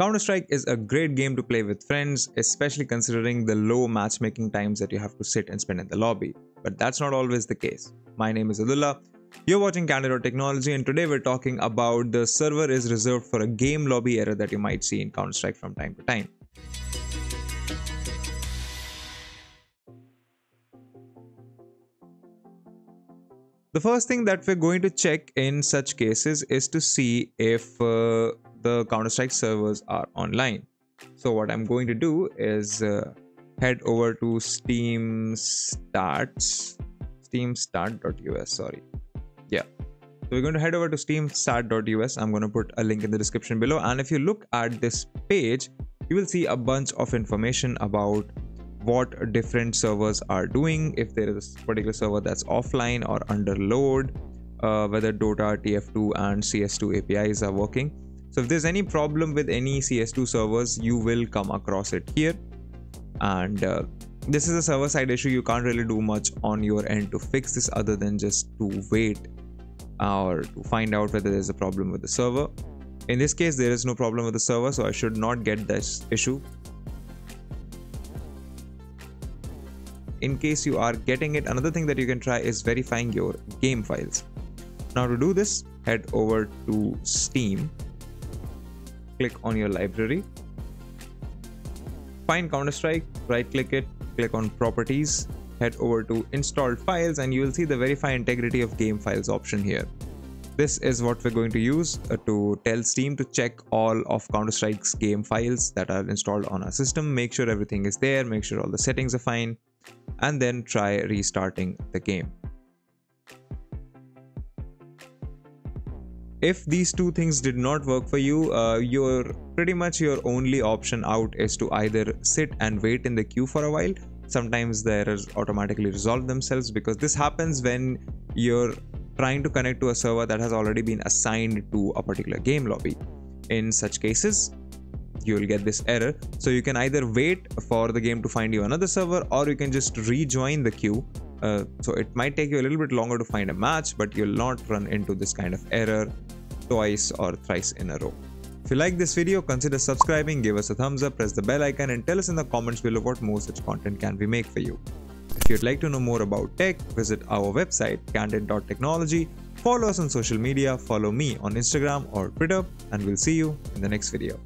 Counter Strike is a great game to play with friends, especially considering the low matchmaking times that you have to sit and spend in the lobby. But that's not always the case. My name is Abdullah. You're watching Candid Technology, and today we're talking about the server is reserved for a game lobby error that you might see in Counter Strike from time to time. The first thing that we're going to check in such cases is to see if uh, the Counter-Strike servers are online. So what I'm going to do is uh, head over to Steam Stats, steamstat.us, sorry. Yeah. So we're going to head over to steamstat.us. I'm going to put a link in the description below. And if you look at this page, you will see a bunch of information about what different servers are doing, if there is a particular server that's offline or under load, uh, whether Dota, TF2 and CS2 APIs are working so if there's any problem with any CS2 servers, you will come across it here. And uh, this is a server side issue. You can't really do much on your end to fix this other than just to wait or to find out whether there's a problem with the server. In this case, there is no problem with the server, so I should not get this issue. In case you are getting it, another thing that you can try is verifying your game files. Now to do this, head over to Steam click on your library. Find Counter-Strike, right click it, click on properties, head over to installed files and you will see the verify integrity of game files option here. This is what we're going to use uh, to tell Steam to check all of Counter-Strike's game files that are installed on our system, make sure everything is there, make sure all the settings are fine, and then try restarting the game. if these two things did not work for you uh, your pretty much your only option out is to either sit and wait in the queue for a while sometimes the errors automatically resolve themselves because this happens when you're trying to connect to a server that has already been assigned to a particular game lobby in such cases you will get this error so you can either wait for the game to find you another server or you can just rejoin the queue uh, so it might take you a little bit longer to find a match but you'll not run into this kind of error twice or thrice in a row. If you like this video, consider subscribing, give us a thumbs up, press the bell icon and tell us in the comments below what more such content can we make for you. If you'd like to know more about tech, visit our website candid.technology, follow us on social media, follow me on Instagram or Twitter and we'll see you in the next video.